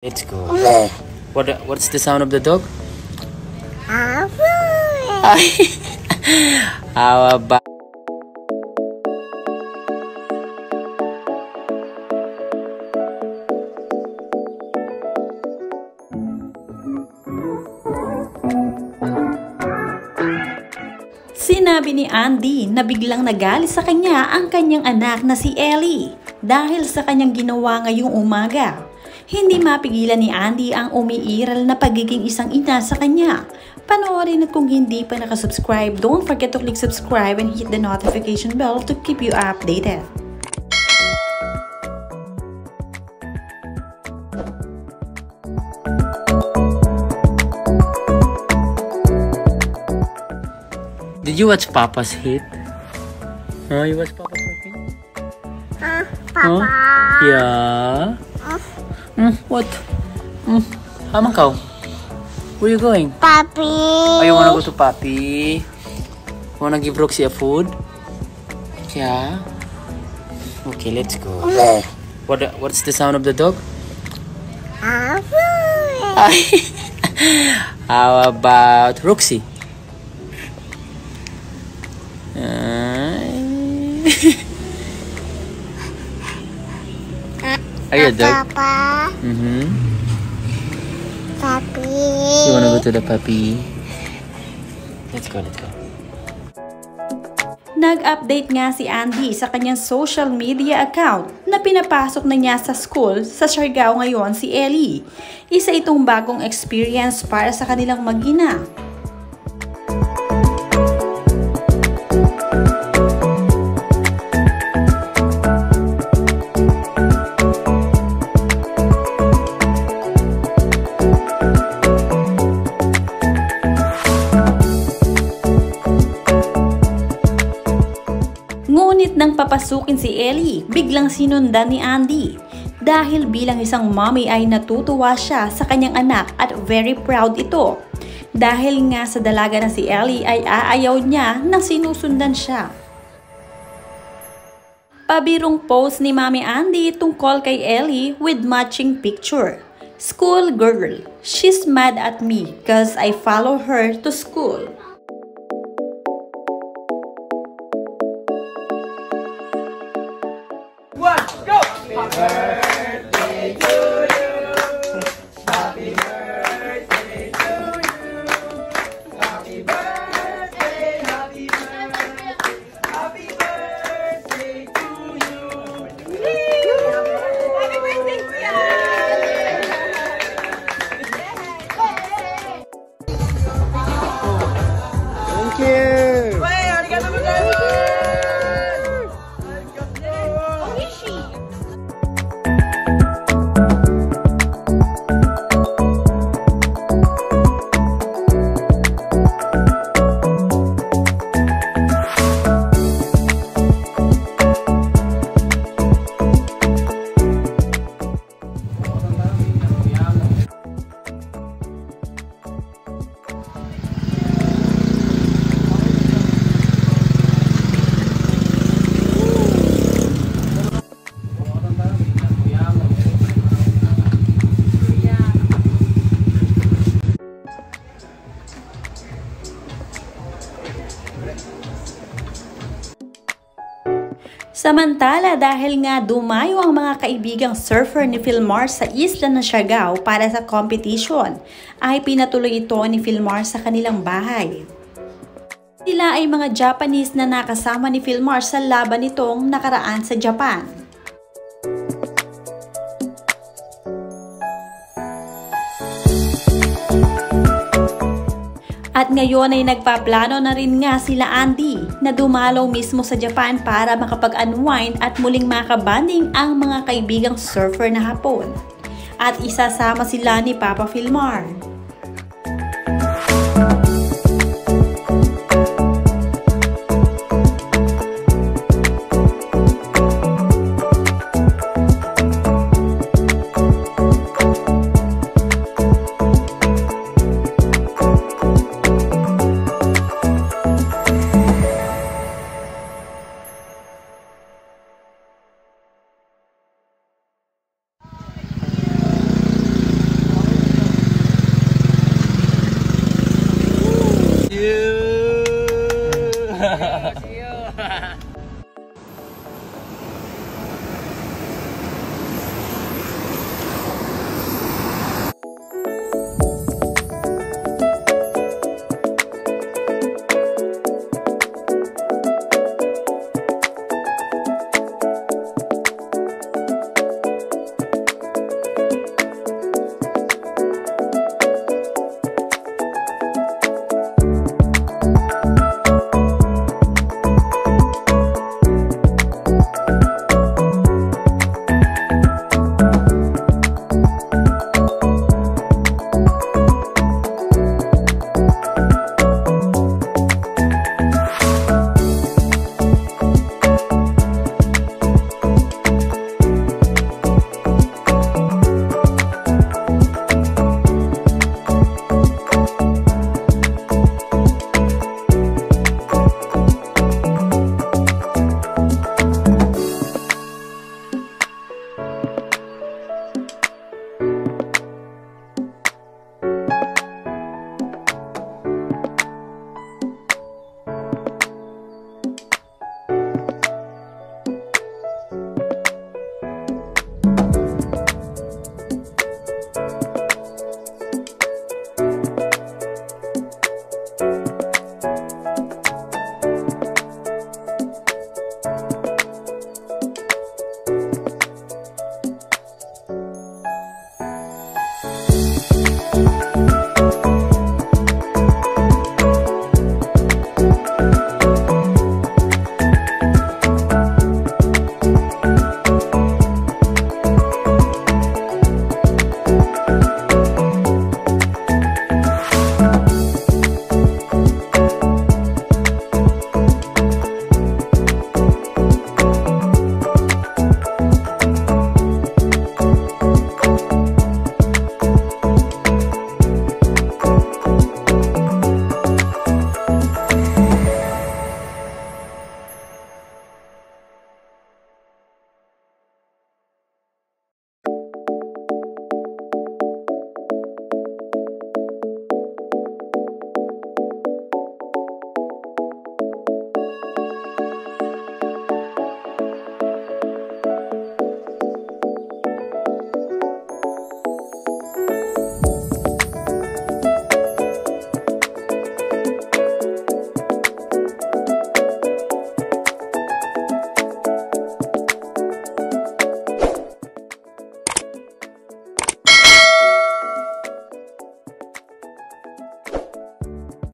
Let's go. What? What's the sound of the dog? How about? Sinabi ni Andy na biglang nagalit sa kanya ang kanyang anak na si Ellie dahil sa kanyang ginawa ngayong umaga. Hindi mapigilan ni Andy ang umiiral na pagiging isang ina sa kanya. Panoorin at kung hindi pa nakasubscribe, don't forget to click subscribe and hit the notification bell to keep you updated. Did you watch Papa's Hit? Huh? You watch Papa's Hit? Uh, Huh? Papa. Yeah. Mm, what? Mm, Hamangkaw. Where are you going? Papi. Oh, you wanna go to Papi? Wanna give Roxy a food? Yeah. Okay, let's go. What? What's the sound of the dog? How about Roxy? Uh, Are you a dog? Papa. Mm-hmm. Papi. You wanna go to the puppy? Let's go, let's go. Nag-update nga si Andy sa kanyang social media account na pinapasok na niya sa school sa Siargao ngayon si Ellie. Isa itong bagong experience para sa kanilang mag-ina. Nang papasukin si Ellie, biglang sinundan ni Andy. Dahil bilang isang mommy ay natutuwa siya sa kanyang anak at very proud ito. Dahil nga sa dalaga na si Ellie ay aayaw niya nang sinusundan siya. Pabirong post ni Mami Andy tungkol kay Ellie with matching picture. School girl, she's mad at me cause I follow her to school. Samantala dahil nga dumayo ang mga kaibigang surfer ni Philmar sa isla ng Siargao para sa competition, ay pinatuloy ito ni Philmar sa kanilang bahay. Sila ay mga Japanese na nakasama ni Philmar sa laban nitong nakaraan sa Japan. Ngayon ay nagpaplano na rin nga sila Andy na dumalaw mismo sa Japan para makapag-unwind at muling makabanding ang mga kaibigang surfer na hapon. At isasama sila ni Papa Filmar.